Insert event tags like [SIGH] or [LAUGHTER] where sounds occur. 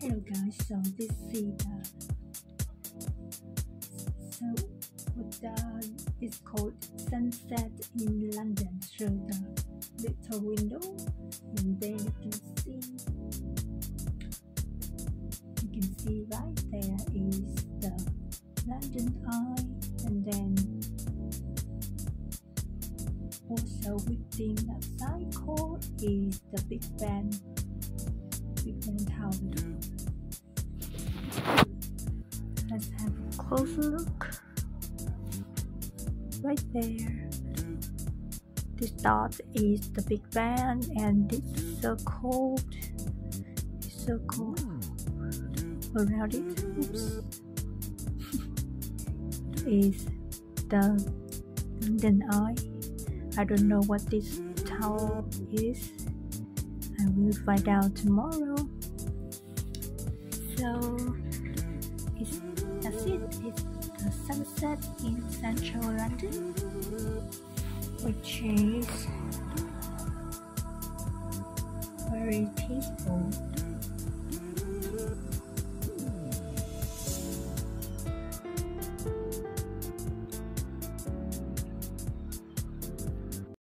Hello guys, so this is the so what the is called sunset in London. Through the little window and then you can see you can see right there is the London Eye and then also within that cycle is the Big Ben Big Ben Tower Let's have a closer look. Right there. This dot is the Big Ben and this circle circle around it oops, [LAUGHS] is the London Eye. I don't know what this tower is. I will find out tomorrow. So that's it. It's the sunset in central London, which is very peaceful.